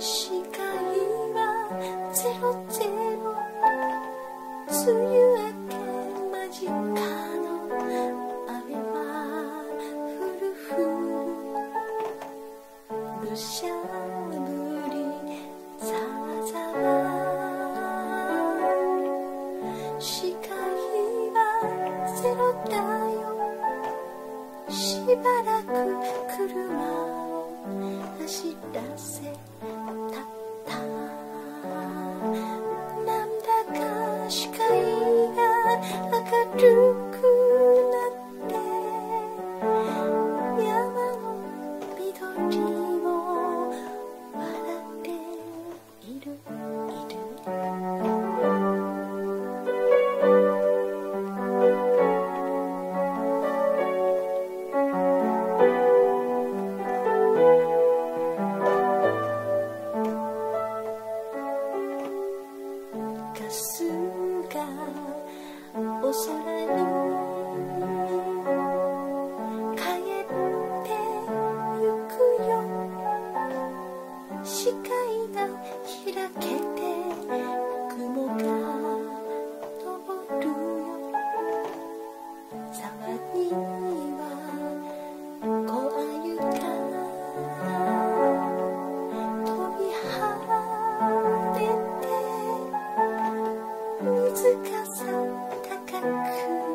視界はゼロゼロ梅雨明け間近の雨は降るふるしゃぶりざわざわ視界はゼロだよしばらく車を走らせかすがお皿に帰ってゆくよ。視界が開けて雲が昇るよ。沢には小あゆが飛び跳ねて水かさ cocoon.